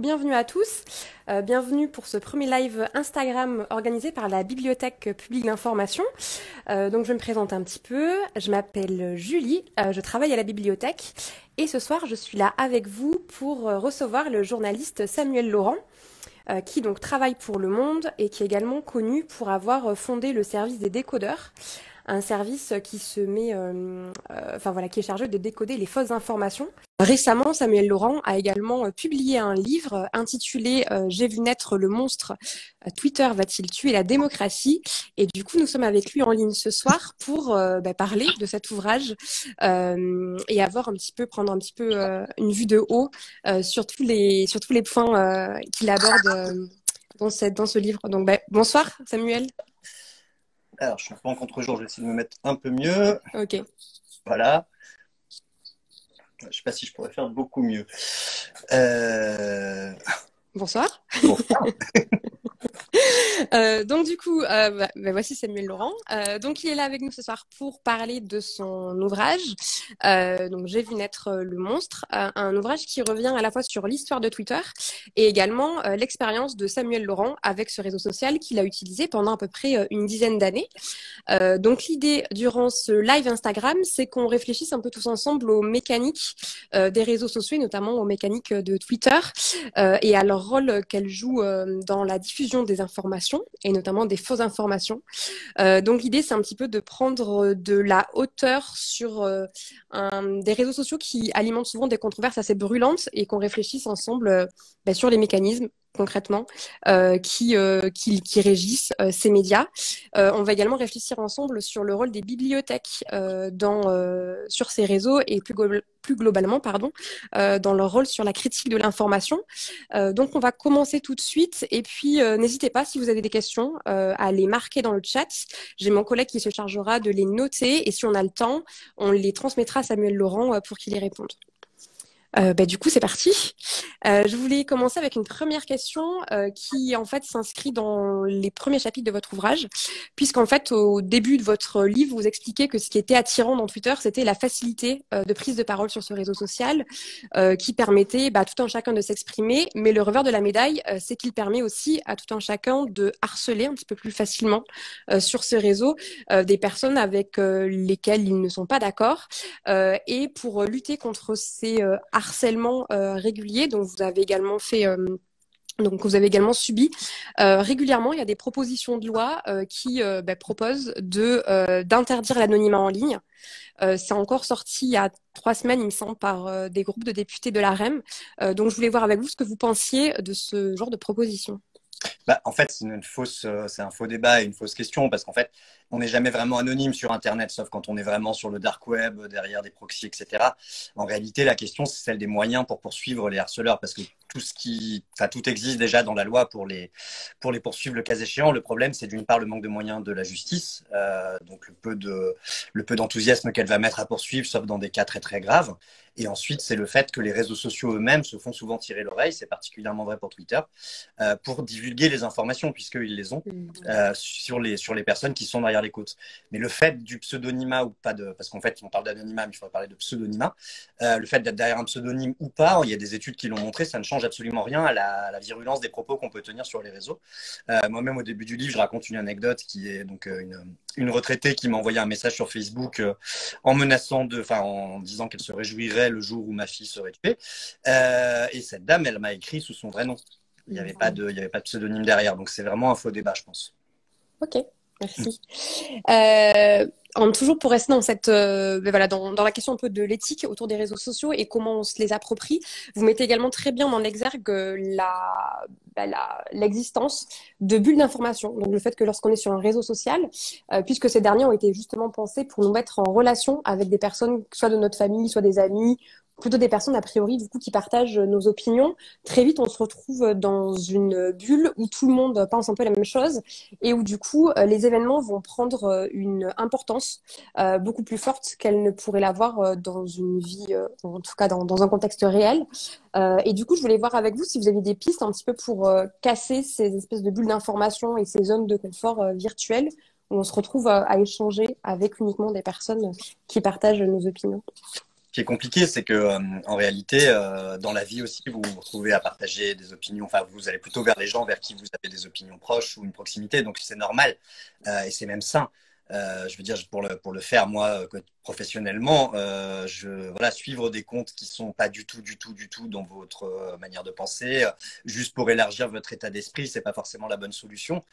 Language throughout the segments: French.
bienvenue à tous. Euh, bienvenue pour ce premier live Instagram organisé par la Bibliothèque publique d'information. Euh, donc je me présente un petit peu. Je m'appelle Julie, euh, je travaille à la bibliothèque et ce soir je suis là avec vous pour recevoir le journaliste Samuel Laurent qui donc travaille pour Le Monde et qui est également connu pour avoir fondé le service des décodeurs un service qui se met, euh, euh, enfin voilà, qui est chargé de décoder les fausses informations. Récemment, Samuel Laurent a également euh, publié un livre intitulé J'ai vu naître le monstre. Twitter va-t-il tuer la démocratie? Et du coup, nous sommes avec lui en ligne ce soir pour bah, parler de cet ouvrage et avoir un petit peu, prendre un petit peu une vue de haut sur tous les sur les points qu'il aborde dans cette dans ce livre. Donc, bah, bonsoir, Samuel. Alors, je suis pas en contre-jour, je vais essayer de me mettre un peu mieux. Ok. Voilà. Je ne sais pas si je pourrais faire beaucoup mieux. Euh... Bonsoir. Bonsoir. Euh, donc du coup, euh, bah, bah, voici Samuel Laurent. Euh, donc il est là avec nous ce soir pour parler de son ouvrage. donc j'ai vu naître le monstre, un ouvrage qui revient à la fois sur l'histoire de Twitter et également l'expérience de Samuel Laurent avec ce réseau social qu'il a utilisé pendant à peu près une dizaine d'années. donc l'idée durant ce live Instagram, c'est qu'on réfléchisse un peu tous ensemble aux mécaniques des réseaux sociaux, et notamment aux mécaniques de Twitter et à leur rôle qu'elles jouent dans la diffusion des informations et notamment des fausses informations. Euh, donc l'idée, c'est un petit peu de prendre de la hauteur sur euh, des réseaux sociaux qui alimentent souvent des controverses assez brûlantes et qu'on réfléchisse ensemble euh, ben, sur les mécanismes concrètement euh, qui, euh, qui, régissent euh, ces médias. on va également réfléchir ensemble sur le rôle des bibliothèques dans, sur ces réseaux et plus, plus globalement pardon, dans leur rôle sur la critique de l'information. donc on va commencer tout de suite et puis n'hésitez pas si vous avez des questions à les marquer dans le chat. J'ai mon collègue qui se chargera de les noter et si on a le temps, on les transmettra à Samuel Laurent pour qu'il y réponde. Euh, bah, du coup, c'est parti. Euh, je voulais commencer avec une première question euh, qui, en fait, s'inscrit dans les premiers chapitres de votre ouvrage, puisqu'en fait, au début de votre livre, vous expliquez que ce qui était attirant dans Twitter, c'était la facilité de prise de parole sur ce réseau social, qui permettait bah, tout un chacun de s'exprimer. Mais le revers de la médaille, c'est qu'il permet aussi à tout un chacun de harceler un petit peu plus facilement sur ce réseau des personnes avec lesquelles ils ne sont pas d'accord. et pour lutter contre ces euh, régulier dont vous avez également fait euh, donc, vous avez également subi euh, régulièrement. Il y a des propositions de loi qui bah, proposent de d'interdire l'anonymat en ligne. c'est encore sorti il y a trois semaines, il me semble, par des groupes de députés de la REM. donc, je voulais voir avec vous ce que vous pensiez de ce genre de proposition. Bah, en fait, c'est une fausse, c'est un faux débat et une fausse question parce qu'en fait, on n'est jamais vraiment anonyme sur Internet, sauf quand on est vraiment sur le dark web, derrière des proxys, etc. En réalité, la question, c'est celle des moyens pour poursuivre les harceleurs, parce que tout ce qui, enfin, tout existe déjà dans la loi pour les, pour les poursuivre le cas échéant. Le problème, c'est d'une part le manque de moyens de la justice, euh, donc le peu de, le peu d'enthousiasme qu'elle va mettre à poursuivre, sauf dans des cas très très graves. Et ensuite, c'est le fait que les réseaux sociaux eux-mêmes se font souvent tirer l'oreille, c'est particulièrement vrai pour Twitter, euh, pour divulguer les informations, puisqu'ils les ont, mmh. euh, sur, les, sur les personnes qui sont derrière les côtes. Mais le fait du pseudonymat ou pas de, parce qu'en fait, on parle d'anonymat, mais il faudrait parler de pseudonymat. Euh, le fait d'être derrière un pseudonyme ou pas, il y a des études qui l'ont montré, ça ne change absolument rien à la, virulence des propos qu'on peut tenir sur les réseaux. Euh, moi-même, au début du livre, je raconte une anecdote qui est donc euh, une, une retraitée qui m'a envoyé un message sur Facebook en menaçant de, enfin, en disant qu'elle se réjouirait le jour où ma fille serait tuée. et cette dame, elle m'a écrit sous son vrai nom. Il n'y avait, pas de, avait pas de pseudonyme derrière. Donc, c'est vraiment un faux débat, je pense. Ok. Merci. Euh, toujours pour rester dans cette, euh, ben voilà, dans, la question un peu de l'éthique autour des réseaux sociaux et comment on se les approprie, vous mettez également très bien dans l'exergue la, ben l'existence de bulles d'information. Donc le fait que lorsqu'on est sur un réseau social, euh, puisque ces derniers ont été justement pensés pour nous mettre en relation avec des personnes, soit de notre famille, soit des amis plutôt des personnes a priori du coup qui partagent nos opinions. Très vite, on se retrouve dans une bulle où tout le monde pense un peu la même chose et où du coup euh, les événements vont prendre euh, une importance euh, beaucoup plus forte qu'elles ne pourraient l'avoir dans une vie, en tout cas dans, dans un contexte réel. et du coup, je voulais voir avec vous si vous avez des pistes un petit peu pour casser ces espèces de bulles d'information et ces zones de confort virtuelles où on se retrouve à échanger avec uniquement des personnes qui partagent nos opinions. Qui est compliqué, c'est que euh, en réalité, euh, dans la vie aussi, vous vous retrouvez à partager des opinions. Enfin, vous allez plutôt vers les gens vers qui vous avez des opinions proches ou une proximité. Donc, c'est normal euh, et c'est même sain. Euh, je veux dire, pour le, pour le faire, moi, euh, professionnellement, euh, je, voilà, suivre des comptes qui sont pas du tout, du tout, du tout dans votre euh, manière de penser, euh, juste pour élargir votre état d'esprit, c'est pas forcément la bonne solution.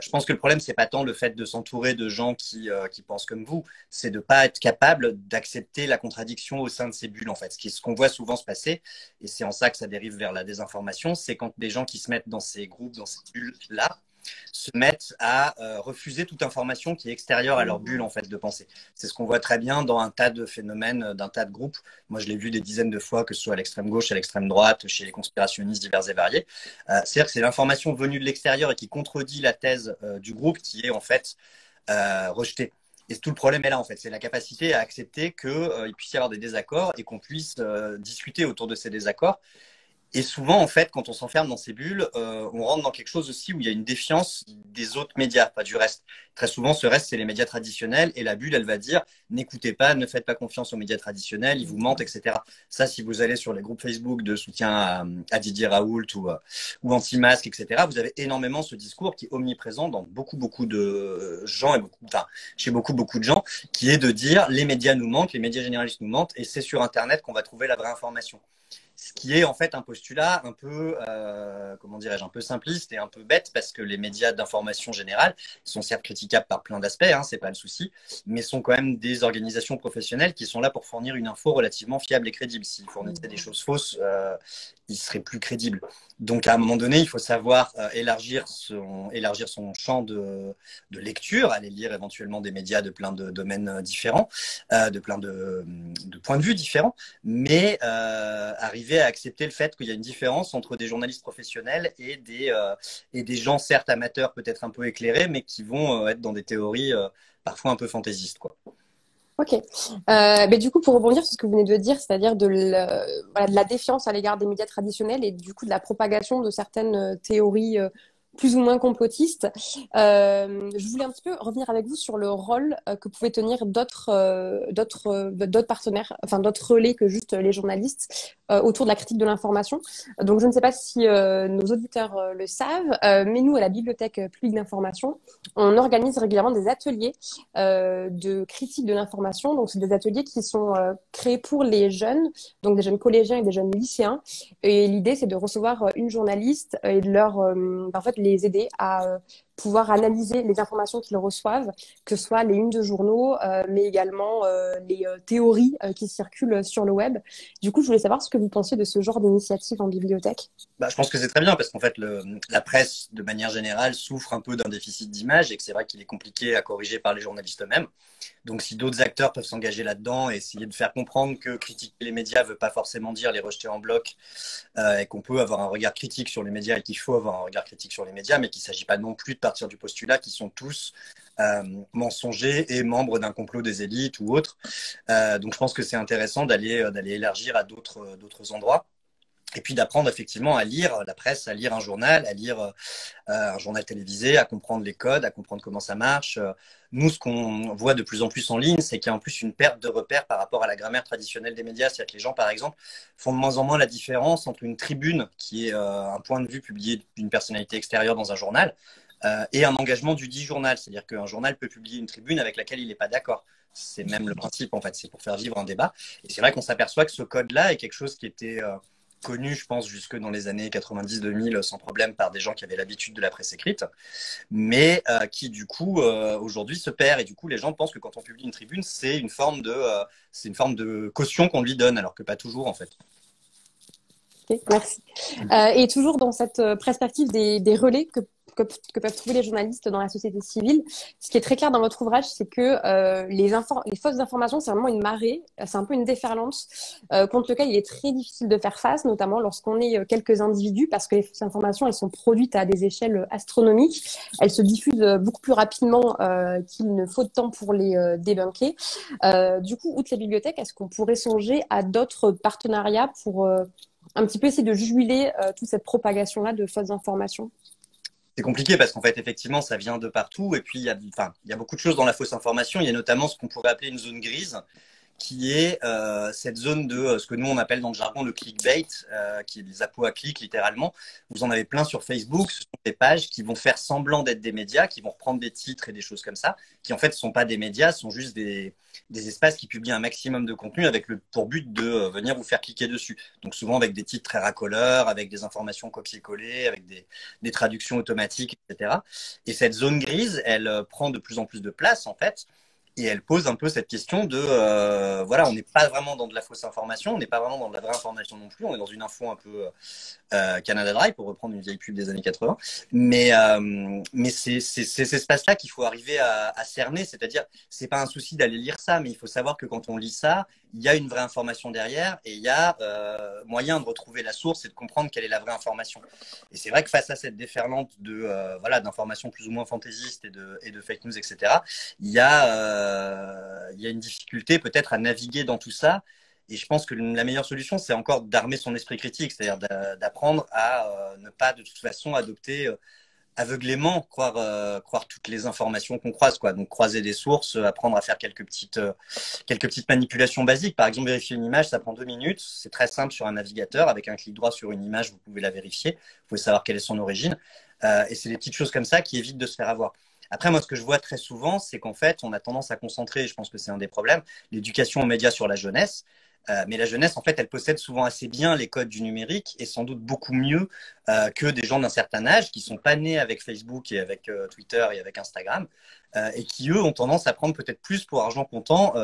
je pense que le problème, c'est pas tant le fait de s'entourer de gens qui, qui pensent comme vous, c'est de pas être capable d'accepter la contradiction au sein de ces bulles, en fait. Ce qui ce qu'on voit souvent se passer, et c'est en ça que ça dérive vers la désinformation, c'est quand des gens qui se mettent dans ces groupes, dans ces bulles-là, se mettent à euh, refuser toute information qui est extérieure à leur bulle en fait de pensée. C'est ce qu'on voit très bien dans un tas de phénomènes, euh, d'un tas de groupes. Moi, je l'ai vu des dizaines de fois, que ce soit à l'extrême gauche, à l'extrême droite, chez les conspirationnistes divers et variés. Euh, C'est-à-dire que c'est l'information venue de l'extérieur et qui contredit la thèse du groupe qui est en fait rejetée. Et tout le problème est là, en fait. C'est la capacité à accepter qu'il puisse y avoir des désaccords et qu'on puisse discuter autour de ces désaccords et souvent, en fait, quand on s'enferme dans ces bulles, euh, on rentre dans quelque chose aussi où il y a une défiance des autres médias, pas du reste. Très souvent, ce reste, c'est les médias traditionnels et la bulle, elle va dire n'écoutez pas, ne faites pas confiance aux médias traditionnels, ils vous mentent, etc. Ça, si vous allez sur les groupes Facebook de soutien à, Didier Raoult ou, euh, ou anti-masque, etc., vous avez énormément ce discours qui est omniprésent dans beaucoup, beaucoup de gens et chez beaucoup, beaucoup de gens, qui est de dire les médias nous mentent, les médias généralistes nous mentent et c'est sur Internet qu'on va trouver la vraie information qui est en fait un postulat un peu, euh, comment dirais-je, un peu simpliste et un peu bête parce que les médias d'information générale sont certes critiquables par plein d'aspects, hein, c'est pas le souci, mais sont quand même des organisations professionnelles qui sont là pour fournir une info relativement fiable et crédible. S'ils fournissaient des choses fausses, euh, il serait plus crédible. Donc à un moment donné, il faut savoir euh, élargir, son, élargir son champ de, de, lecture, aller lire éventuellement des médias de plein de domaines euh, différents, euh, de plein de, de, points de vue différents, mais arriver à accepter le fait qu'il y a une différence entre des journalistes professionnels et des, et des gens certes amateurs, peut-être un peu éclairés, mais qui vont être dans des théories parfois un peu fantaisistes. Quoi. Ok. Euh, mais du coup, pour rebondir sur ce que vous venez de dire, c'est-à-dire de, voilà, de, la défiance à l'égard des médias traditionnels et du coup de la propagation de certaines euh, théories euh, plus ou moins complotiste. Euh, je voulais un petit peu revenir avec vous sur le rôle euh, que pouvaient tenir d'autres euh, d'autres partenaires, enfin d'autres relais que juste les journalistes autour de la critique de l'information. Donc je ne sais pas si nos auditeurs le savent, mais nous à la bibliothèque publique d'information, on organise régulièrement des ateliers de critique de l'information. Donc c'est des ateliers qui sont créés pour les jeunes, donc des jeunes collégiens et des jeunes lycéens. Et l'idée c'est de recevoir une journaliste et de leur en fait les aider à euh, pouvoir analyser les informations qu'ils reçoivent, que ce soit les unes de journaux, euh, mais également euh, les euh, théories qui circulent sur le web. Du coup, je voulais savoir ce que vous pensiez de ce genre d'initiative en bibliothèque. Bah, je pense que c'est très bien parce qu'en fait, la presse, de manière générale, souffre un peu d'un déficit d'image et que c'est vrai qu'il est compliqué à corriger par les journalistes eux-mêmes. Donc, si d'autres acteurs peuvent s'engager là-dedans et essayer de faire comprendre que critiquer les médias ne veut pas forcément dire les rejeter en bloc et qu'on peut avoir un regard critique sur les médias et qu'il faut avoir un regard critique sur les médias, mais qu'il ne s'agit pas non plus de partir du postulat qu'ils sont tous euh, mensongers et membres d'un complot des élites ou autres. Euh, donc je pense que c'est intéressant d'aller euh, d'aller élargir à d'autres euh, d'autres endroits. Et puis d'apprendre effectivement à lire la presse, à lire un journal, à lire un journal télévisé, à comprendre les codes, à comprendre comment ça marche. Nous, ce qu'on voit de plus en plus en ligne, c'est qu'il y a en plus une perte de repères par rapport à la grammaire traditionnelle des médias. C'est-à-dire que les gens, par exemple, font de moins en moins la différence entre une tribune, qui est un point de vue publié d'une personnalité extérieure dans un journal, et un engagement du dit journal. C'est-à-dire qu'un journal peut publier une tribune avec laquelle il n'est pas d'accord. C'est même le principe, en fait, c'est pour faire vivre un débat. Et c'est vrai qu'on s'aperçoit que ce code-là est quelque chose qui était euh, connu, je pense, jusque dans les années 90-2000 sans problème par des gens qui avaient l'habitude de la presse écrite, mais euh, qui du coup euh, aujourd'hui se perd. Et du coup, les gens pensent que quand on publie une tribune, c'est une forme de, euh, une forme de caution qu'on lui donne, alors que pas toujours en fait. Okay, merci. Euh, et toujours dans cette perspective des relais que que, peuvent trouver les journalistes dans la société civile. Ce qui est très clair dans votre ouvrage, c'est que euh, les, fausses informations, c'est vraiment une marée, c'est un peu une déferlante euh, contre lequel il est très difficile de faire face, notamment lorsqu'on est euh, quelques individus, parce que les fausses informations, elles sont produites à des échelles astronomiques, elles se diffusent euh, beaucoup plus rapidement qu'il ne faut de temps pour les débunker. du coup, outre les bibliothèques, est-ce qu'on pourrait songer à d'autres partenariats pour un petit peu essayer de juguler toute cette propagation-là de fausses informations? C'est compliqué parce qu'en fait, effectivement, ça vient de partout. Et puis, il y, a, beaucoup de choses dans la fausse information. Il y a notamment ce qu'on pourrait appeler une zone grise, qui est euh, cette zone de euh, ce que nous on appelle dans le jargon le clickbait, euh, qui est des appos à clic littéralement. Vous en avez plein sur Facebook, ce sont des pages qui vont faire semblant d'être des médias, qui vont reprendre des titres et des choses comme ça, qui en fait ne sont pas des médias, sont juste des, des espaces qui publient un maximum de contenu avec le pour but de venir vous faire cliquer dessus. Donc souvent avec des titres très racoleurs, avec des informations copier-coller, avec des, des traductions automatiques, etc. Et cette zone grise, elle prend de plus en plus de place en fait et elle pose un peu cette question de euh, voilà, on n'est pas vraiment dans de la fausse information, on n'est pas vraiment dans de la vraie information non plus, on est dans une info un peu euh, Canada Drive pour reprendre une vieille pub des années 80. Mais euh, mais c'est cet espace-là qu'il faut arriver à, à cerner, c'est-à-dire c'est pas un souci d'aller lire ça, mais il faut savoir que quand on lit ça, il y a une vraie information derrière et il y a euh, moyen de retrouver la source et de comprendre quelle est la vraie information. Et c'est vrai que face à cette déferlante de euh, voilà d'informations plus ou moins fantaisistes et de, et de fake news, etc., il y a, euh, il y a une difficulté peut-être à naviguer dans tout ça. Et je pense que la meilleure solution, c'est encore d'armer son esprit critique, c'est-à-dire d'apprendre à ne pas de toute façon adopter aveuglément croire euh, croire toutes les informations qu'on croise quoi. Donc croiser des sources apprendre à faire quelques petites euh, quelques petites manipulations basiques. Par exemple vérifier une image ça prend deux minutes. C'est très simple sur un navigateur. Avec un clic droit sur une image vous pouvez la vérifier. Vous pouvez savoir quelle est son origine. Euh, et c'est des petites choses comme ça qui évitent de se faire avoir. Après, moi, ce que je vois très souvent, c'est qu'en fait, on a tendance à concentrer, je pense que c'est un des problèmes, l'éducation aux médias sur la jeunesse. Euh, mais la jeunesse, en fait, elle possède souvent assez bien les codes du numérique et sans doute beaucoup mieux euh, que des gens d'un certain âge qui sont pas nés avec Facebook et avec euh, Twitter et avec Instagram et qui, eux, ont tendance à prendre peut-être plus pour argent comptant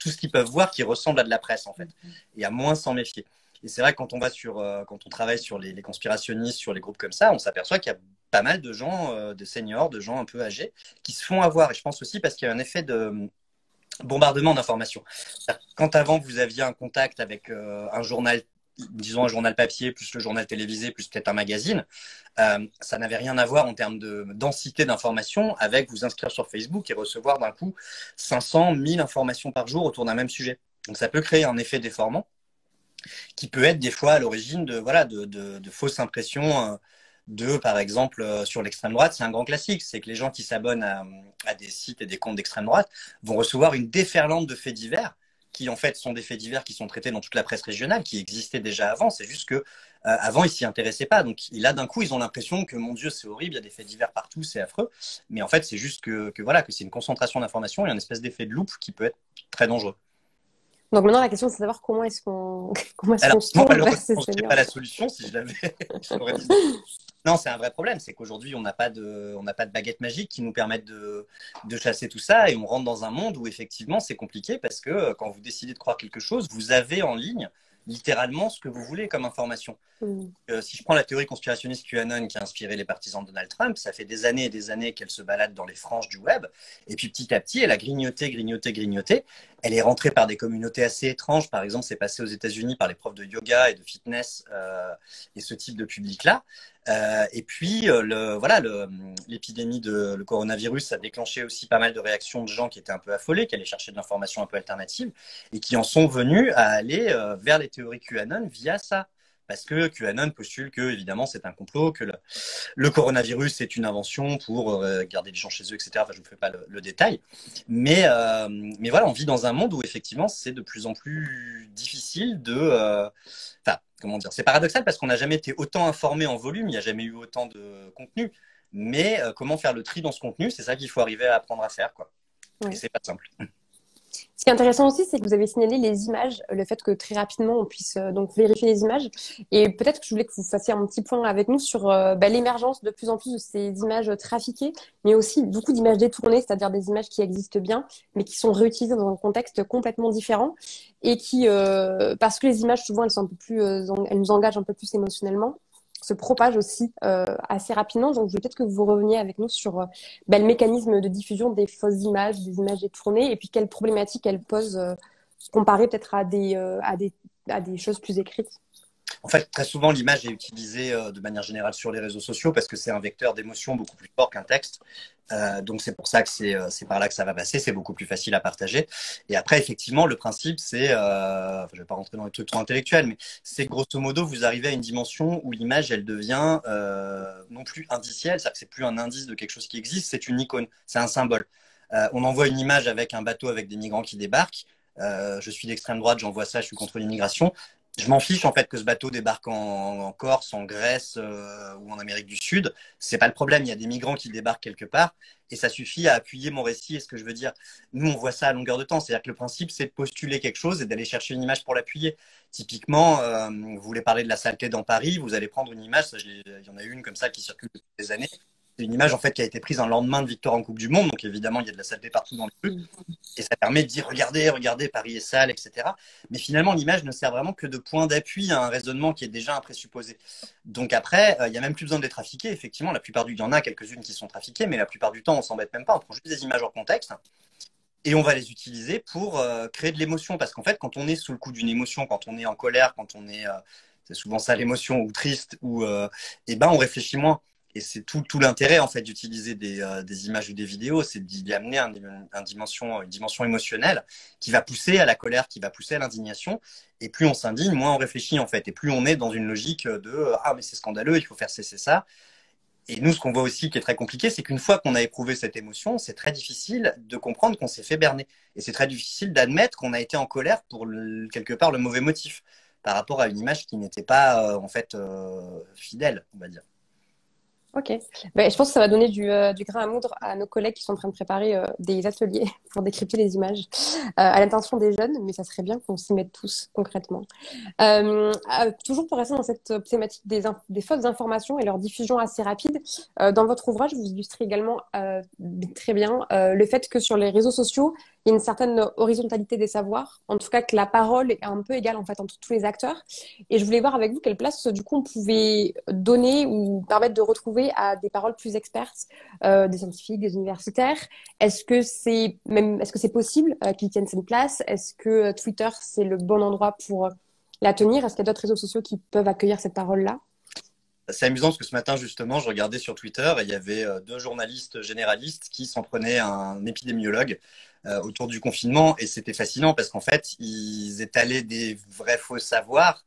tout ce qu'ils peuvent voir qui ressemble à de la presse, en fait, et à moins s'en méfier. Et c'est vrai que quand on va sur, quand on travaille sur les, les, conspirationnistes, sur les groupes comme ça, on s'aperçoit qu'il y a pas mal de gens, de seniors, de gens un peu âgés, qui se font avoir. Et je pense aussi parce qu'il y a un effet de bombardement d'informations. Quand avant vous aviez un contact avec euh, un journal, disons un journal papier, plus le journal télévisé, plus peut-être un magazine, euh, ça n'avait rien à voir en termes de densité d'informations avec vous inscrire sur Facebook et recevoir d'un coup 500, 1000 informations par jour autour d'un même sujet. Donc ça peut créer un effet déformant qui peut être des fois à l'origine de, voilà, de, fausses impressions. De, par exemple, euh, sur l'extrême droite, c'est un grand classique. C'est que les gens qui s'abonnent à, des sites et des comptes d'extrême droite vont recevoir une déferlante de faits divers qui en fait sont des faits divers qui sont traités dans toute la presse régionale, qui existaient déjà avant. C'est juste que euh, avant ils s'y intéressaient pas. Donc là d'un coup ils ont l'impression que mon Dieu c'est horrible, il y a des faits divers partout, c'est affreux. Mais en fait c'est juste que, que, voilà que c'est une concentration d'informations et un espèce d'effet de loupe qui peut être très dangereux. Donc maintenant, la question, c'est de savoir comment est-ce qu'on comment est-ce qu'on se tourne vers ces pas la solution si je l'avais. non, c'est un vrai problème. C'est qu'aujourd'hui, on n'a pas de, on pas de baguette magique qui nous permette de, de chasser tout ça, et on rentre dans un monde où effectivement, c'est compliqué parce que euh, quand vous décidez de croire quelque chose, vous avez en ligne littéralement ce que vous voulez comme information. Mm. Euh, si je prends la théorie conspirationniste QAnon qui a inspiré les partisans de Donald Trump, ça fait des années et des années qu'elle se balade dans les franges du web. Et puis petit à petit, elle a grignoté, grignoté, grignoté. Elle est rentrée par des communautés assez étranges. Par exemple, c'est passé aux États-Unis par les profs de yoga et de fitness euh, et ce type de public-là. Euh, et puis, euh, le, voilà, l'épidémie de le coronavirus a déclenché aussi pas mal de réactions de gens qui étaient un peu affolés, qui allaient chercher de l'information un peu alternative et qui en sont venus à aller euh, vers les théories QAnon via ça parce que QAnon postule que évidemment c'est un complot, que le, coronavirus est une invention pour garder les gens chez eux, etc. Enfin, je ne vous fais pas le, détail, mais mais voilà, on vit dans un monde où effectivement c'est de plus en plus difficile de, enfin comment dire, c'est paradoxal parce qu'on n'a jamais été autant informé en volume, il n'y a jamais eu autant de contenu, mais comment faire le tri dans ce contenu, c'est ça qu'il faut arriver à apprendre à faire, quoi. Et c'est pas simple. Ce qui est intéressant aussi, c'est que vous avez signalé les images, le fait que très rapidement on puisse euh, donc vérifier les images. Et peut-être que je voulais que vous fassiez un petit point avec nous sur euh, bah, l'émergence de plus en plus de ces images trafiquées, mais aussi beaucoup d'images détournées, c'est-à-dire des images qui existent bien, mais qui sont réutilisées dans un contexte complètement différent et qui, euh, parce que les images souvent elles sont un peu plus, elles nous engagent un peu plus émotionnellement, se propage aussi euh, assez rapidement. Donc, je veux peut-être que vous reveniez avec nous sur euh, bah, le mécanisme de diffusion des fausses images, des images détournées, et puis quelles problématiques elles posent euh, comparées peut-être à des, à, des, à des choses plus écrites. En fait, très souvent, l'image est utilisée euh, de manière générale sur les réseaux sociaux parce que c'est un vecteur d'émotion beaucoup plus fort qu'un texte. Euh, donc, c'est pour ça que euh, c'est par là que ça va passer. C'est beaucoup plus facile à partager. Et après, effectivement, le principe, c'est, je ne vais pas rentrer dans les trucs trop intellectuels, mais c'est grosso modo, vous arrivez à une dimension où l'image, elle devient non plus indicielle, c'est-à-dire que c'est plus un indice de quelque chose qui existe, c'est une icône, c'est un symbole. on envoie une image avec un bateau avec des migrants qui débarquent je suis d'extrême droite, j'envoie ça, je suis contre l'immigration je m'en fiche en fait que ce bateau débarque en, Corse, en Grèce euh, ou en Amérique du Sud. C'est pas le problème. Il y a des migrants qui débarquent quelque part et ça suffit à appuyer mon récit et ce que je veux dire. Nous, on voit ça à longueur de temps. C'est-à-dire que le principe, c'est de postuler quelque chose et d'aller chercher une image pour l'appuyer. Typiquement, euh, vous voulez parler de la saleté dans Paris, vous allez prendre une image. il y en a une comme ça qui circule depuis des années. C'est une image en fait qui a été prise un lendemain de victoire en Coupe du Monde, donc évidemment il y a de la saleté partout dans les rues, et ça permet de dire regardez, regardez, Paris est sale, etc. Mais finalement l'image ne sert vraiment que de point d'appui à un raisonnement qui est déjà un présupposé. Donc après, euh, il n'y a même plus besoin d'être trafiqué. Effectivement, la plupart du il y en a quelques-unes qui sont trafiquées, mais la plupart du temps on s'embête même pas, on prend juste des images hors contexte. Et on va les utiliser pour euh, créer de l'émotion. Parce qu'en fait, quand on est sous le coup d'une émotion, quand on est en colère, quand on est, euh, c'est souvent ça l'émotion, ou triste, ou, eh ben, on réfléchit moins et c'est tout, l'intérêt en fait d'utiliser des, euh, des, images ou des vidéos, c'est d'y amener une dimension émotionnelle qui va pousser à la colère, qui va pousser à l'indignation. Et plus on s'indigne, moins on réfléchit en fait. Et plus on est dans une logique de ah mais c'est scandaleux, il faut faire cesser ça. Et nous, ce qu'on voit aussi qui est très compliqué, c'est qu'une fois qu'on a éprouvé cette émotion, c'est très difficile de comprendre qu'on s'est fait berner. Et c'est très difficile d'admettre qu'on a été en colère pour quelque part le mauvais motif par rapport à une image qui n'était pas euh, en fait euh, fidèle, on va dire. Ok. Ben, je pense que ça va donner du, euh, du, grain à moudre à nos collègues qui sont en train de préparer euh, des ateliers pour décrypter les images euh, à l'intention des jeunes, mais ça serait bien qu'on s'y mette tous concrètement. toujours pour rester dans cette thématique des, des, fausses informations et leur diffusion assez rapide, dans votre ouvrage, vous illustrez également très bien le fait que sur les réseaux sociaux, il y a une certaine horizontalité des savoirs, en tout cas que la parole est un peu égale en fait entre tous les acteurs. Et je voulais voir avec vous quelle place du coup on pouvait donner ou permettre de retrouver à des paroles plus expertes, euh, des scientifiques, des universitaires. Est-ce que c'est même, est-ce que c'est possible euh, qu'ils tiennent cette place? Est-ce que euh, Twitter c'est le bon endroit pour la tenir? Est-ce qu'il y a d'autres réseaux sociaux qui peuvent accueillir cette parole-là? C'est amusant parce que ce matin, justement, je regardais sur Twitter et il y avait deux journalistes généralistes qui s'en prenaient à un épidémiologue euh, autour du confinement. Et c'était fascinant parce qu'en fait, ils étalaient des vrais faux savoirs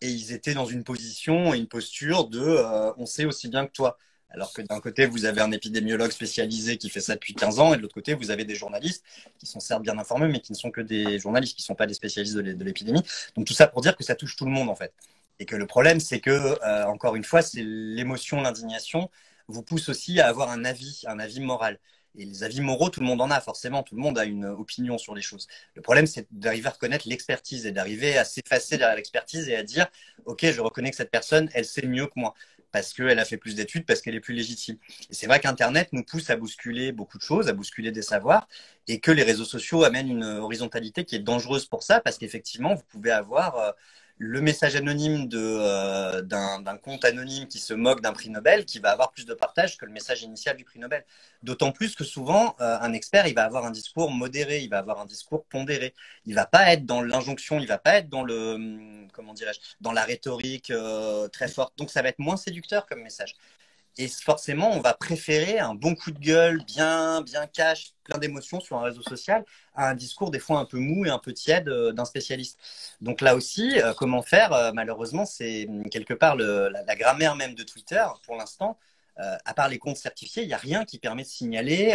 et ils étaient dans une position et une posture de euh, on sait aussi bien que toi. Alors que d'un côté, vous avez un épidémiologue spécialisé qui fait ça depuis 15 ans, et de l'autre côté, vous avez des journalistes qui sont certes bien informés, mais qui ne sont que des journalistes, qui ne sont pas des spécialistes de l'épidémie. Donc tout ça pour dire que ça touche tout le monde, en fait. Et que le problème, c'est que, euh, encore une fois, c'est l'émotion, l'indignation vous pousse aussi à avoir un avis, un avis moral. Et les avis moraux, tout le monde en a, forcément, tout le monde a une opinion sur les choses. Le problème, c'est d'arriver à reconnaître l'expertise et d'arriver à s'effacer derrière l'expertise et à dire, OK, je reconnais que cette personne, elle sait mieux que moi parce qu'elle a fait plus d'études, parce qu'elle est plus légitime. Et c'est vrai qu'Internet nous pousse à bousculer beaucoup de choses, à bousculer des savoirs, et que les réseaux sociaux amènent une horizontalité qui est dangereuse pour ça, parce qu'effectivement, vous pouvez avoir euh, le message anonyme euh, d'un compte anonyme qui se moque d'un prix Nobel qui va avoir plus de partage que le message initial du prix Nobel. D'autant plus que souvent, euh, un expert, il va avoir un discours modéré, il va avoir un discours pondéré. Il va pas être dans l'injonction, il va pas être dans le, hum, comment dirais-je, dans la rhétorique euh, très forte. Donc ça va être moins séducteur comme message. Et forcément, on va préférer un bon coup de gueule, bien, bien cash, plein d'émotions sur un réseau social, à un discours des fois un peu mou et un peu tiède euh, d'un spécialiste. Donc là aussi, euh, comment faire? Euh, Malheureusement, c'est hum, quelque part la, grammaire même de Twitter. Pour l'instant, à part les comptes certifiés, il n'y a rien qui permet de signaler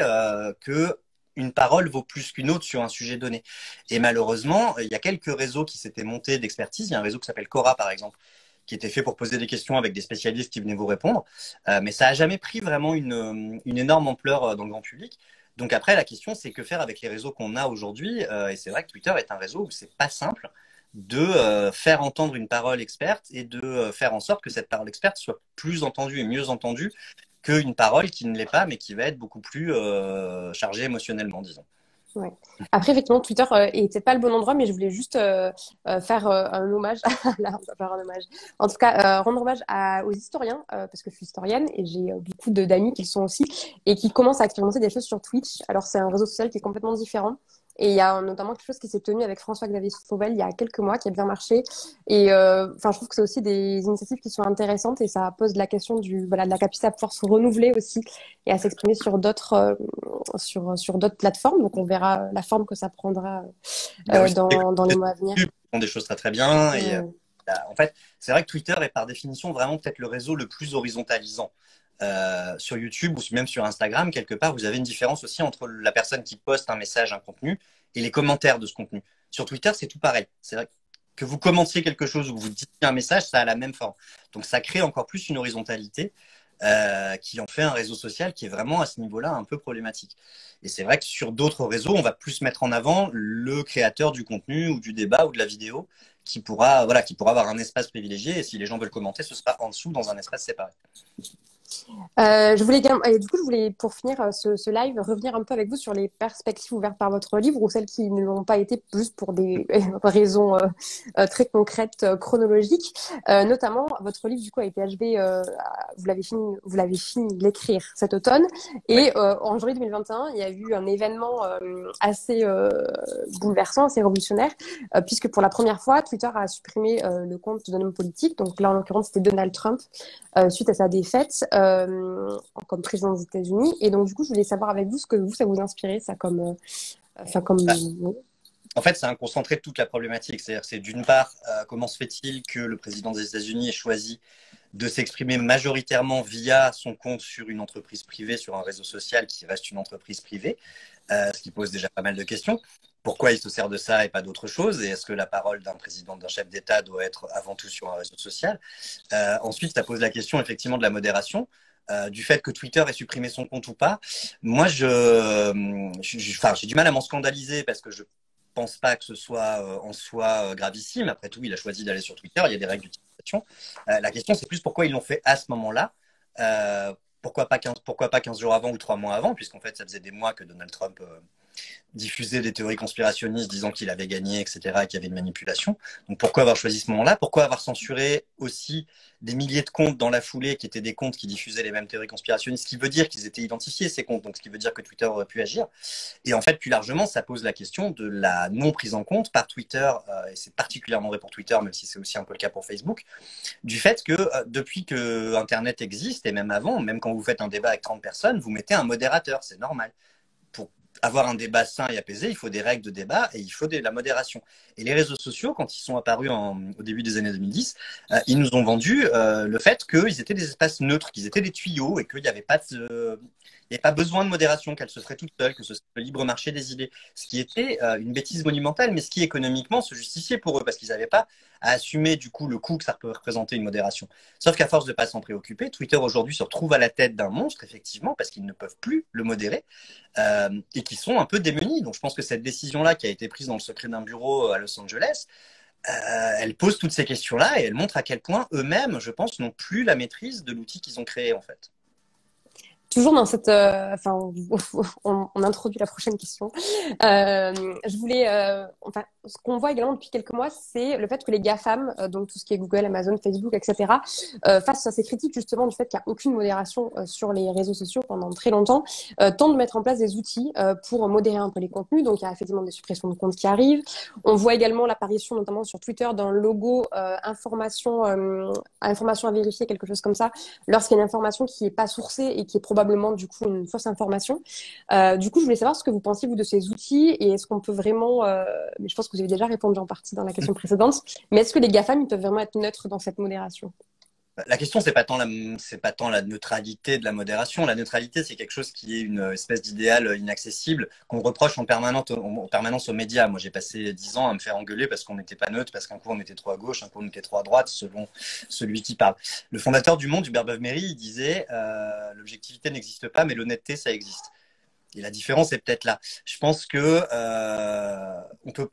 que une parole vaut plus qu'une autre sur un sujet donné. Et malheureusement, il y a quelques réseaux qui s'étaient montés d'expertise. Il y a un réseau qui s'appelle Cora, par exemple, qui était fait pour poser des questions avec des spécialistes qui venaient vous répondre. Euh, mais ça n'a jamais pris vraiment une, une, énorme ampleur euh, dans le grand public. Donc après, la question, c'est que faire avec les réseaux qu'on a aujourd'hui. Euh, et c'est vrai que Twitter est un réseau où c'est pas simple de faire entendre une parole experte et de faire en sorte que cette parole experte soit plus entendue et mieux entendue qu'une parole qui ne l'est pas, mais qui va être beaucoup plus chargée émotionnellement, disons. Après, effectivement, Twitter euh, est peut-être pas le bon endroit, mais je voulais juste euh, euh, faire un hommage. Va faire un hommage. En tout cas, rendre hommage aux historiens, parce que je suis historienne et j'ai beaucoup d'amis qui le sont aussi, et qui commencent à expérimenter des choses sur Twitch. Alors, c'est un réseau social qui est complètement différent. Et il y a notamment quelque chose qui s'est tenu avec François-Xavier Fauvel il y a quelques mois, qui a bien marché. Et euh, je trouve que c'est aussi des initiatives qui sont intéressantes et ça pose la question du voilà de la capacité à pouvoir se renouveler aussi et à s'exprimer sur d'autres euh, sur sur d'autres plateformes. Donc on verra la forme que ça prendra euh, dans, dans les mois à venir. Font des choses très très bien et bah, en fait c'est vrai que Twitter est par définition vraiment peut-être le réseau le plus horizontalisant. Sur YouTube ou même sur Instagram, quelque part, vous avez une différence aussi entre la personne qui poste un message, un contenu, et les commentaires de ce contenu. Sur Twitter, c'est tout pareil. C'est vrai que vous commenciez quelque chose ou vous dites un message, ça a la même forme. Donc ça crée encore plus une horizontalité euh, qui en fait un réseau social qui est vraiment à ce niveau-là un peu problématique. Et c'est vrai que sur d'autres réseaux, on va plus mettre en avant le créateur du contenu ou du débat ou de la vidéo qui pourra, voilà, qui pourra avoir un espace privilégié. Et si les gens veulent commenter, ce sera en dessous dans un espace séparé. Euh, je voulais, et du coup, je voulais, pour finir euh, ce, live, revenir un peu avec vous sur les perspectives ouvertes par votre livre ou celles qui ne l'ont pas été juste pour des raisons euh, très concrètes, chronologiques. notamment, votre livre, du coup, a été achevé, vous l'avez fini, vous l'avez fini de l'écrire cet automne. Et en janvier 2021, il y a eu un événement assez bouleversant, assez révolutionnaire, puisque pour la première fois, Twitter a supprimé le compte d'un homme politique. Donc là, en l'occurrence, c'était Donald Trump, suite à sa défaite. Euh, comme président des États-Unis. Et donc, du coup, je voulais savoir avec vous ce que vous, ça vous inspirait, ça comme. Euh, enfin, comme. Bah, en fait, c'est un concentré de toute la problématique. C'est-à-dire, c'est d'une part, euh, comment se fait-il que le président des États-Unis ait choisi de s'exprimer majoritairement via son compte sur une entreprise privée, sur un réseau social qui reste une entreprise privée, ce qui pose déjà pas mal de questions. Pourquoi il se sert de ça et pas d'autre chose? Et est-ce que la parole d'un président, d'un chef d'État doit être avant tout sur un réseau social? Ensuite, ça pose la question effectivement de la modération. Euh, du fait que Twitter ait supprimé son compte ou pas. Moi, je, j'ai du mal à m'en scandaliser parce que je pense pas que ce soit euh, en soi euh, gravissime. Après tout, il a choisi d'aller sur Twitter. Il y a des règles d'utilisation. la question, c'est plus pourquoi ils l'ont fait à ce moment-là. pourquoi pas 15, pourquoi pas 15 jours avant ou 3 mois avant, puisqu'en fait, ça faisait des mois que Donald Trump diffuser des théories conspirationnistes disant qu'il avait gagné, etc., et qu'il y avait une manipulation. Donc pourquoi avoir choisi ce moment-là? Pourquoi avoir censuré aussi des milliers de comptes dans la foulée qui étaient des comptes qui diffusaient les mêmes théories conspirationnistes, ce qui veut dire qu'ils étaient identifiés, ces comptes, donc ce qui veut dire que Twitter aurait pu agir. Et en fait, plus largement, ça pose la question de la non prise en compte par Twitter, euh, et c'est particulièrement vrai pour Twitter, même si c'est aussi un peu le cas pour Facebook, du fait que euh, depuis que Internet existe, et même avant, même quand vous faites un débat avec 30 personnes, vous mettez un modérateur, c'est normal avoir un débat sain et apaisé, il faut des règles de débat et il faut de la modération. Et les réseaux sociaux, quand ils sont apparus au début des années 2010, euh, ils nous ont vendu euh, le fait qu'ils étaient des espaces neutres, qu'ils étaient des tuyaux et qu'il n'y avait pas de, il n'y a pas besoin de modération, qu'elle se ferait toute seule, que ce serait le libre marché des idées. Ce qui était euh, une bêtise monumentale, mais ce qui économiquement se justifiait pour eux, parce qu'ils n'avaient pas à assumer du coup le coût que ça peut représenter une modération. Sauf qu'à force de ne pas s'en préoccuper, Twitter aujourd'hui se retrouve à la tête d'un monstre, effectivement, parce qu'ils ne peuvent plus le modérer, euh, et qui sont un peu démunis. Donc je pense que cette décision-là, qui a été prise dans le secret d'un bureau à Los Angeles, euh, elle pose toutes ces questions-là et elle montre à quel point eux-mêmes, je pense, n'ont plus la maîtrise de l'outil qu'ils ont créé en fait toujours dans cette, euh, enfin, on, introduit la prochaine question. Euh, je voulais, euh, enfin, ce qu'on voit également depuis quelques mois, c'est le fait que les GAFAM, donc tout ce qui est Google, Amazon, Facebook, etc., face à ces critiques justement du fait qu'il n'y a aucune modération sur les réseaux sociaux pendant très longtemps, tentent de mettre en place des outils pour modérer un peu les contenus. Donc il y a effectivement des suppressions de comptes qui arrivent. On voit également l'apparition, notamment sur Twitter, d'un logo information, information à vérifier, quelque chose comme ça, lorsqu'il y a une information qui n'est pas sourcée et qui est probablement probablement du coup une fausse information. Euh, du coup, je voulais savoir ce que vous pensiez vous de ces outils et est-ce qu'on peut vraiment, euh, mais je pense que vous avez déjà répondu en partie dans la question précédente, mais est-ce que les GAFAM ils peuvent vraiment être neutres dans cette modération? La question, c'est pas tant la, pas tant la neutralité de la modération. La neutralité, c'est quelque chose qui est une espèce d'idéal inaccessible qu'on reproche en permanence, en permanence aux médias. Moi, j'ai passé dix ans à me faire engueuler parce qu'on n'était pas neutre, parce qu'un coup on était trop à gauche, un coup on était trop à droite, selon celui qui parle. Le fondateur du Monde, Hubert Beuve-Méry, il disait euh, l'objectivité n'existe pas, mais l'honnêteté, ça existe. Et la différence est peut-être là. Je pense que euh,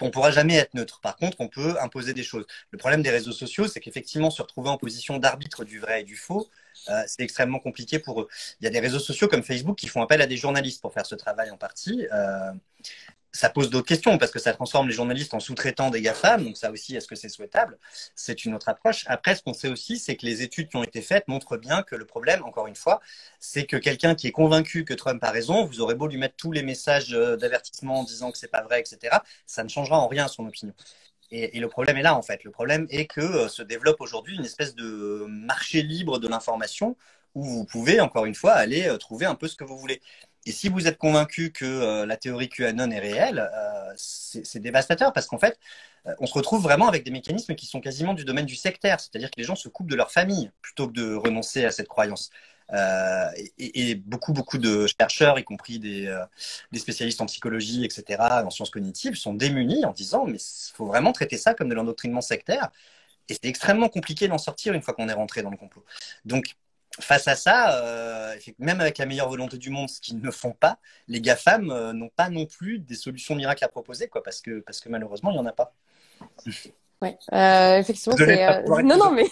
on pourra jamais être neutre. Par contre, on peut imposer des choses. Le problème des réseaux sociaux, c'est qu'effectivement, se retrouver en position d'arbitre du vrai et du faux, euh, c'est extrêmement compliqué pour eux. Il y a des réseaux sociaux comme Facebook qui font appel à des journalistes pour faire ce travail en partie. Euh, ça pose d'autres questions parce que ça transforme les journalistes en sous-traitants des GAFAM. Donc ça aussi, est-ce que c'est souhaitable? C'est une autre approche. Après, ce qu'on sait aussi, c'est que les études qui ont été faites montrent bien que le problème, encore une fois, c'est que quelqu'un qui est convaincu que Trump a raison, vous aurez beau lui mettre tous les messages euh, d'avertissement en disant que c'est pas vrai, etc. Ça ne changera en rien son opinion. Et, le problème est là, en fait. Le problème est que euh, se développe aujourd'hui une espèce de marché libre de l'information où vous pouvez, encore une fois, aller euh, trouver un peu ce que vous voulez. Et si vous êtes convaincu que euh, la théorie QAnon est réelle, euh, c'est dévastateur parce qu'en fait, euh, on se retrouve vraiment avec des mécanismes qui sont quasiment du domaine du sectaire, c'est-à-dire que les gens se coupent de leur famille plutôt que de renoncer à cette croyance. Et, beaucoup, beaucoup de chercheurs, y compris des, des, spécialistes en psychologie, etc., en sciences cognitives, sont démunis en disant mais il faut vraiment traiter ça comme de l'endoctrinement sectaire. Et c'est extrêmement compliqué d'en sortir une fois qu'on est rentré dans le complot. Donc, face à ça, euh, même avec la meilleure volonté du monde, ce qu'ils ne font pas, les GAFAM n'ont pas non plus des solutions miracles à proposer, quoi, parce, que, parce que malheureusement, il n'y en a pas. Ouais, euh, effectivement, c'est. Euh, non, non, mais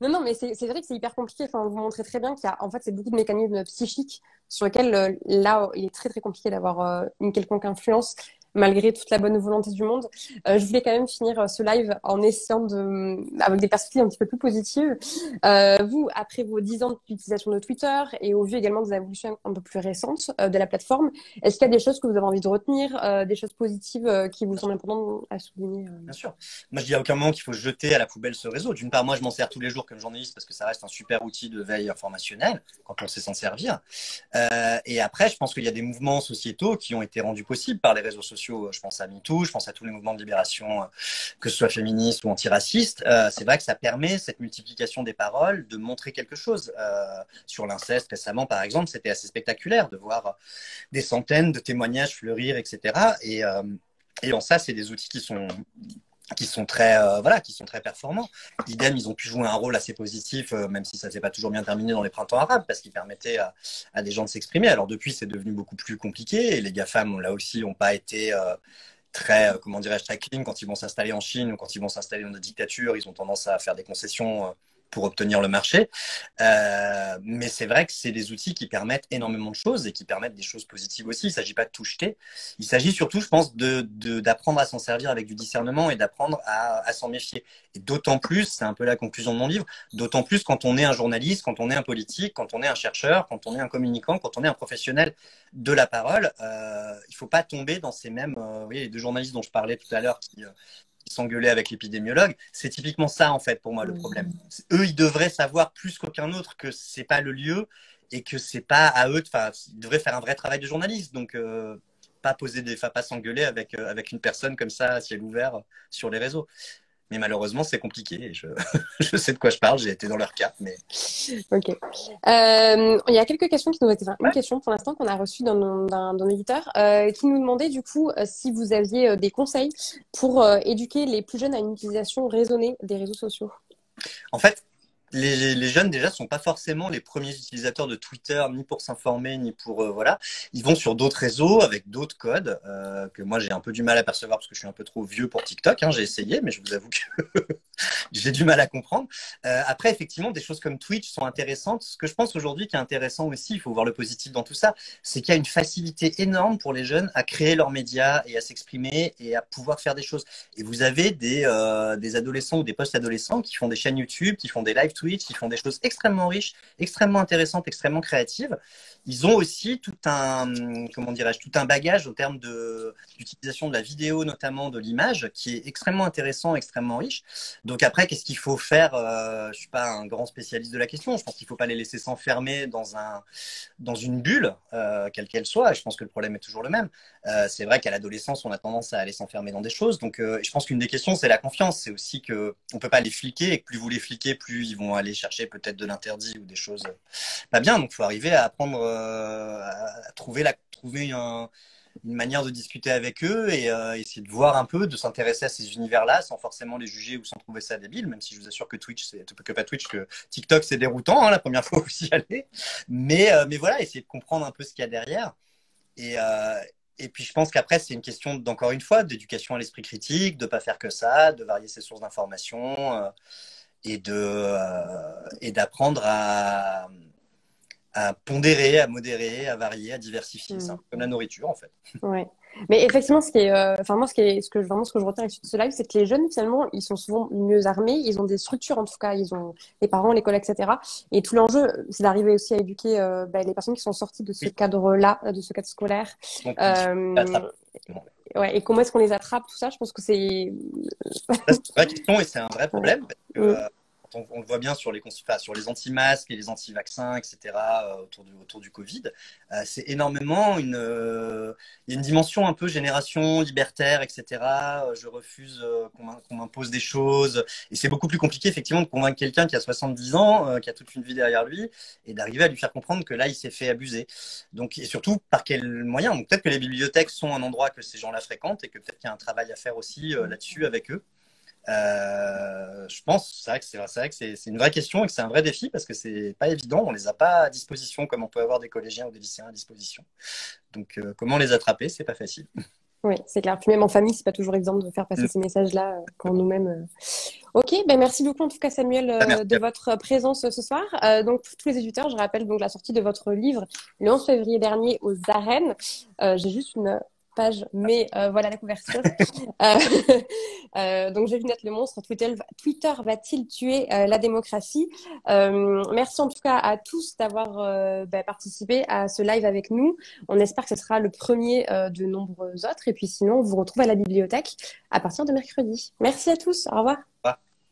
non, non, mais c'est vrai que c'est hyper compliqué. Enfin, vous montrez très bien qu'il y a, en fait, c'est beaucoup de mécanismes psychiques sur lesquels euh, là, il est très très compliqué d'avoir une quelconque influence malgré toute la bonne volonté du monde. Euh, je voulais quand même finir euh, ce live en essayant de, avec des perspectives un petit peu plus positives. Euh, vous, après vos dix ans d'utilisation de Twitter et au vu également des évolutions un peu plus récentes de la plateforme, est-ce qu'il y a des choses que vous avez envie de retenir, des choses positives qui vous semblent importantes à souligner Bien sûr. Moi, je dis à aucun moment qu'il faut jeter à la poubelle ce réseau. D'une part, moi, je m'en sers tous les jours comme journaliste parce que ça reste un super outil de veille informationnelle quand on sait s'en servir. et après, je pense qu'il y a des mouvements sociétaux qui ont été rendus possibles par les réseaux sociaux je pense à MeToo, je pense à tous les mouvements de libération, euh, que ce soit féministes ou antiracistes. Euh, c'est vrai que ça permet, cette multiplication des paroles, de montrer quelque chose. Euh, sur l'inceste, récemment, par exemple, c'était assez spectaculaire de voir des centaines de témoignages fleurir, etc. Et, et en ça, c'est des outils qui sont qui sont très euh, voilà qui sont très performants. Idem, ils ont pu jouer un rôle assez positif, euh, même si ça s'est pas toujours bien terminé dans les printemps arabes, parce qu'ils permettaient à, à, des gens de s'exprimer. Alors depuis, c'est devenu beaucoup plus compliqué et les GAFAM là aussi n'ont pas été euh, très comment dirais-je très clean quand ils vont s'installer en Chine ou quand ils vont s'installer dans des dictatures. Ils ont tendance à faire des concessions pour obtenir le marché. Euh, mais c'est vrai que c'est des outils qui permettent énormément de choses et qui permettent des choses positives aussi. Il ne s'agit pas de tout jeter. Il s'agit surtout, je pense, d'apprendre de, à s'en servir avec du discernement et d'apprendre à, s'en méfier. Et d'autant plus, c'est un peu la conclusion de mon livre, d'autant plus quand on est un journaliste, quand on est un politique, quand on est un chercheur, quand on est un communicant, quand on est un professionnel de la parole, euh, il ne faut pas tomber dans ces mêmes, euh, oui, les deux journalistes dont je parlais tout à l'heure qui, euh, s'engueuler avec l'épidémiologue. C'est typiquement ça, en fait, pour moi, le problème. Eux, ils devraient savoir plus qu'aucun autre que c'est pas le lieu et que c'est pas à eux. Enfin, ils devraient faire un vrai travail de journaliste. Donc, euh, pas poser des, pas s'engueuler avec euh, avec une personne comme ça à ciel ouvert sur les réseaux. Mais malheureusement, c'est compliqué. Je, je, sais de quoi je parle. J'ai été dans leur cas. Mais... Ok. Euh, il y a quelques questions qui nous ont été. Enfin, une question pour l'instant qu'on a reçue d'un éditeur euh, qui nous demandait du coup euh, si vous aviez des conseils pour euh, éduquer les plus jeunes à une utilisation raisonnée des réseaux sociaux. En fait, les, les, jeunes déjà sont pas forcément les premiers utilisateurs de Twitter ni pour s'informer ni pour euh, voilà. Ils vont sur d'autres réseaux avec d'autres codes euh, que moi j'ai un peu du mal à percevoir parce que je suis un peu trop vieux pour TikTok hein, j'ai essayé mais je vous avoue que j'ai du mal à comprendre euh, après effectivement des choses comme Twitch sont intéressantes ce que je pense aujourd'hui qui est intéressant aussi il faut voir le positif dans tout ça c'est qu'il y a une facilité énorme pour les jeunes à créer leurs médias et à s'exprimer et à pouvoir faire des choses et vous avez des euh, adolescents ou des post-adolescents qui font des chaînes YouTube qui font des live Twitch, ils font des choses extrêmement riches, extrêmement intéressantes, extrêmement créatives. Ils ont aussi tout un, comment dirais-je, tout un bagage au terme de de la vidéo, notamment de l'image, qui est extrêmement intéressant, extrêmement riche. Donc après, qu'est-ce qu'il faut faire euh, Je suis pas un grand spécialiste de la question. Je pense qu'il faut pas les laisser s'enfermer dans un, dans une bulle, euh, quelle qu'elle soit. Je pense que le problème est toujours le même. Euh, c'est vrai qu'à l'adolescence, on a tendance à aller s'enfermer dans des choses. Donc, je pense qu'une des questions, c'est la confiance. C'est aussi que on peut pas les fliquer et que plus vous les fliquez, plus ils vont aller chercher peut-être de l'interdit ou des choses pas bien. Donc, il faut arriver à apprendre à trouver, la, trouver un, une manière de discuter avec eux et euh, essayer de voir un peu, de s'intéresser à ces univers-là sans forcément les juger ou sans trouver ça débile, même si je vous assure que Twitch, c'est que pas Twitch, que TikTok c'est déroutant hein, la première fois où vous y allez. Mais, euh, mais voilà, essayer de comprendre un peu ce qu'il y a derrière. Et, euh, et puis je pense qu'après, c'est une question, d'encore une fois, d'éducation à l'esprit critique, de pas faire que ça, de varier ses sources d'information. Et de euh, et d'apprendre à, à pondérer, à modérer, à varier, à diversifier. Mm. C'est un peu comme la nourriture en fait. Ouais. Mais effectivement, ce qui est, euh, enfin moi, ce qui est, ce que vraiment ce que je retiens avec ce live, c'est que les jeunes finalement, ils sont souvent mieux armés, ils ont des structures en tout cas, ils ont les parents, l'école, etc. Et tout l'enjeu, c'est d'arriver aussi à éduquer euh, bah, les personnes qui sont sorties de ce oui. cadre-là, de ce cadre scolaire. Donc, euh, ouais, et comment est-ce qu'on les attrape, tout ça, je pense que c'est. c'est une vraie question et c'est un vrai problème. Parce que, on, le voit bien sur les, sur les anti-masques et les anti-vaccins, etc., autour, du, autour du Covid, c'est énormément a une dimension un peu génération libertaire, etc. je refuse qu'on m'impose des choses. Et c'est beaucoup plus compliqué, effectivement, de convaincre quelqu'un qui a 70 ans, qui a toute une vie derrière lui, et d'arriver à lui faire comprendre que là, il s'est fait abuser. Donc, et surtout, par quels moyens peut-être que les bibliothèques sont un endroit que ces gens-là fréquentent et que peut-être qu'il y a un travail à faire aussi là-dessus avec eux. Euh, je pense, c'est vrai que c'est c'est une vraie question et que c'est un vrai défi parce que c'est pas évident. On les a pas à disposition comme on peut avoir des collégiens ou des lycéens à disposition. Donc, euh, comment les attraper, c'est pas facile. Oui, c'est clair. Puis même en famille, c'est pas toujours exemple de faire passer mm. ces messages-là euh, quand nous-mêmes. Ok, ben merci beaucoup en tout cas Samuel bah, de votre présence ce soir. donc pour tous les éditeurs, je rappelle donc la sortie de votre livre le 11 février dernier aux arènes. J'ai juste une page, mais euh, voilà la couverture. Euh, euh, donc, j'ai vu naître le monstre. Twitter, Twitter va-t-il tuer la démocratie? Merci en tout cas à tous d'avoir bah, participé à ce live avec nous. On espère que ce sera le premier de nombreux autres. Et puis sinon, on vous retrouve à la bibliothèque à partir de mercredi. Merci à tous. Au revoir.